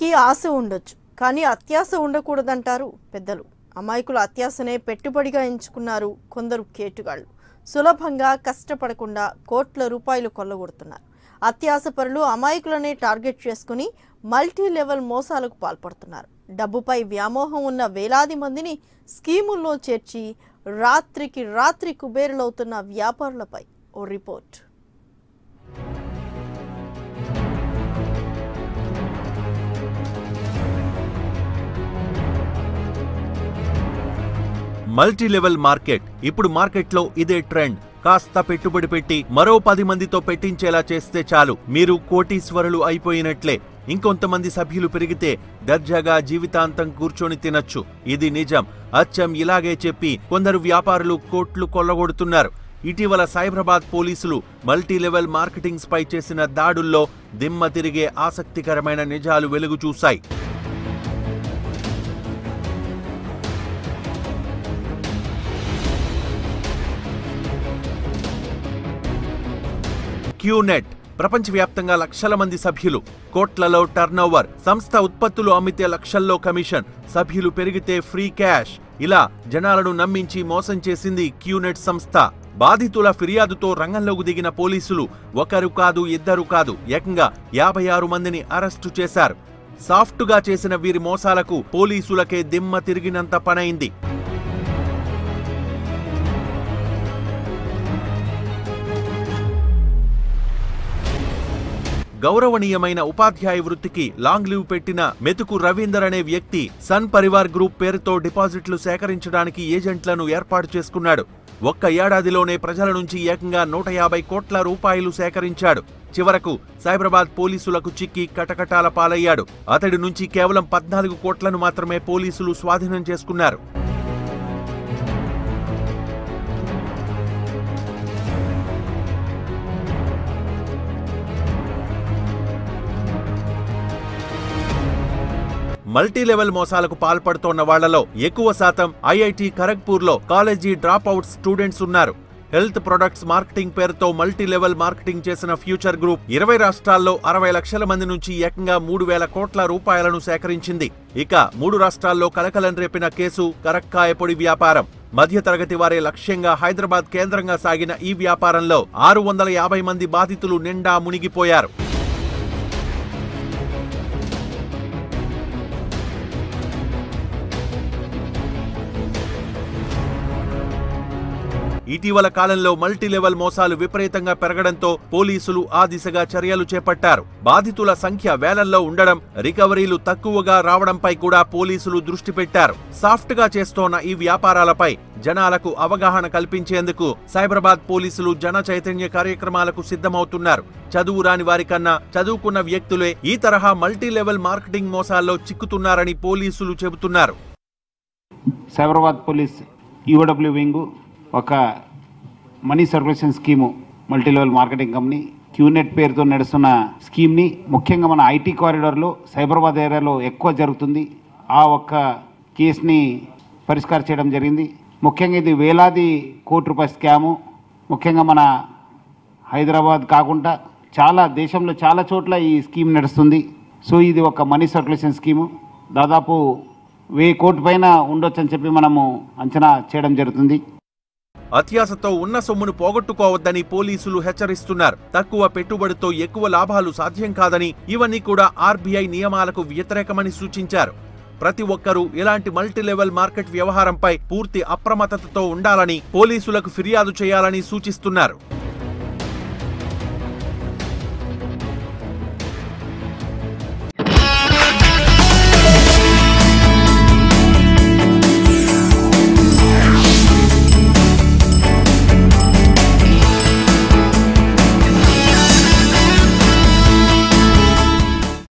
కి ఆశ ఉండొచ్చు కానీ అత్యాశ ఉండకూడదంటారు పెద్దలు. అమాయకుల అత్యాశనే పెట్టుబడిగా ఎంచుకున్నారు కొందరు కేటుగాళ్ళు. సులభంగా కష్టపడకుండా కోట్ల రూపాయలు కొల్లగొడుతున్నారు. అత్యాశపరులు అమాయకులనే టార్గెట్ చేసుకుని మల్టీ లెవెల్ మోసాలకు పాల్పడుతున్నారు. డబ్బుపై వ్యామోహం ఉన్న వేలాది మందిని స్కీముల్లో చేర్చి రాత్రికి రాత్రి కుబేరులవుతున్న వ్యాపారులపై ఓ రిపోర్ట్. Multi level market. ఇప్పుడు మార్కెట్లో ఇదే ట్రెండ్. కాస్త పెట్టుబడి పెట్టి మరో పది మందితో పెట్టించేలా చేస్తే చాలు. మీరు కోటీశ్వరులు అయిపోయినట్లే. ఇంకొంతమంది సభ్యులు పెరిగితే దర్జాగా జీవితాంతం కూర్చొని తినొచ్చు. ఇది నిజం. అచ్చం ఇలాగే చెప్పి కొందరు వ్యాపారులు కోట్లు కొల్లగొడుతున్నారు. ఇటీవల సైబరాబాద్ పోలీసులు మల్టీ లెవెల్ మార్కెటింగ్స్ పై చేసిన దాడుల్లో దిమ్మ తిరిగే ఆసక్తికరమైన నిజాలు వెలుగు చూశాయి. క్యూనెట్. ప్రపంచవ్యాప్తంగా లక్షల మంది సభ్యులు. కోట్లలో టర్నోవర్. సంస్థ ఉత్పత్తులు అమ్మితే లక్షల్లో కమిషన్. సభ్యులు పెరిగితే ఫ్రీ క్యాష్. ఇలా జనాలను నమ్మించి మోసం చేసింది క్యూనెట్ సంస్థ. బాధితుల ఫిర్యాదుతో రంగంలోకి దిగిన పోలీసులు ఒకరు కాదు ఇద్దరు కాదు ఏకంగా యాభై ఆరు మందిని అరెస్టు చేశారు. సాఫ్టుగా చేసిన వీరి మోసాలకు పోలీసులకే దిమ్మ తిరిగినంత పనైంది. గౌరవనీయమైన ఉపాధ్యాయ వృత్తికి లాంగ్ లీవ్ పెట్టిన మెతుకు రవీందర్ అనే వ్యక్తి సన్ పరివార్ గ్రూప్ పేరుతో డిపాజిట్లు సేకరించడానికి ఏజెంట్లను ఏర్పాటు చేసుకున్నాడు. ఒక్క ఏడాదిలోనే ప్రజల నుంచి ఏకంగా నూట యాభై కోట్ల రూపాయలు సేకరించాడు. చివరకు సైబరాబాద్ పోలీసులకు చిక్కి కటకటాల పాలయ్యాడు. అతడి నుంచి కేవలం పద్నాలుగు కోట్లను మాత్రమే పోలీసులు స్వాధీనం చేసుకున్నారు. మల్టీ లెవెల్ మోసాలకు పాల్పడుతోన్న వాళ్ళలో ఎక్కువ శాతం ఐఐటి ఖరగ్పూర్లో కాలేజీ డ్రాప్ అవుట్ స్టూడెంట్స్ ఉన్నారు. హెల్త్ ప్రొడక్ట్స్ మార్కెటింగ్ పేరుతో మల్టీ లెవెల్ మార్కెటింగ్ చేసిన ఫ్యూచర్ గ్రూప్ ఇరవై రాష్ట్రాల్లో అరవై లక్షల మంది నుంచి ఏకంగా మూడు వేల కోట్ల రూపాయలను సేకరించింది. ఇక మూడు రాష్ట్రాల్లో కలకలం రేపిన కేసు కరక్కాయపొడి వ్యాపారం. మధ్యతరగతి వారే లక్ష్యంగా హైదరాబాద్ కేంద్రంగా సాగిన ఈ వ్యాపారంలో ఆరు వందల యాభై మంది బాధితులు నిండా మునిగిపోయారు. ఇటీవల కాలంలో మల్టీలెవల్ మోసాలు విపరీతంగా పెరగడంతో పోలీసులు ఆ దిశగా చర్యలు చేపట్టారు. బాధితుల సంఖ్య వేలల్లో ఉండడం రికవరీలు తక్కువగా రావడంపై కూడా పోలీసులు దృష్టి పెట్టారు. సాఫ్ట్గా చేస్తోన్న ఈ వ్యాపారాలపై జనాలకు అవగాహన కల్పించేందుకు సైబరాబాద్ పోలీసులు జన చైతన్య కార్యక్రమాలకు సిద్ధమవుతున్నారు. చదువు రాని వారికన్నా చదువుకున్న వ్యక్తులే ఈ తరహా మల్టీలెవెల్ మార్కెటింగ్ మోసాల్లో చిక్కుతున్నారని పోలీసులు చెబుతున్నారు. Cyberabad police U W wing ఒక money circulation scheme multi level marketing company QNet పేరుతో నడుస్తున్న స్కీమ్ని ముఖ్యంగా మన ఐటీ కారిడార్లో సైబరాబాద్ ఏరియాలో ఎక్కువ జరుగుతుంది. ఆ ఒక్క కేసుని పరిష్కారం చేయడం జరిగింది. ముఖ్యంగా ఇది వేలాది కోటి రూపాయల స్కాము. ముఖ్యంగా మన హైదరాబాద్ కాకుండా చాలా దేశంలో చాలా చోట్ల ఈ స్కీమ్ నడుస్తుంది. సో ఇది ఒక మనీ సర్క్యులేషన్ స్కీము. దాదాపు వెయ్యి కోటి పైన ఉండొచ్చని చెప్పి మనము అంచనా చేయడం జరుగుతుంది. అత్యాశతో ఉన్న సొమ్మును పోగొట్టుకోవద్దని పోలీసులు హెచ్చరిస్తున్నారు. తక్కువ పెట్టుబడితో ఎక్కువ లాభాలు సాధ్యం కాదని ఇవన్నీ కూడా ఆర్బీఐ నియమాలకు వ్యతిరేకమని సూచించారు. ప్రతి ఒక్కరూ ఇలాంటి మల్టీలెవెల్ మార్కెట్ వ్యవహారంపై పూర్తి అప్రమత్తతతో ఉండాలని పోలీసులకు ఫిర్యాదు చేయాలని సూచిస్తున్నారు.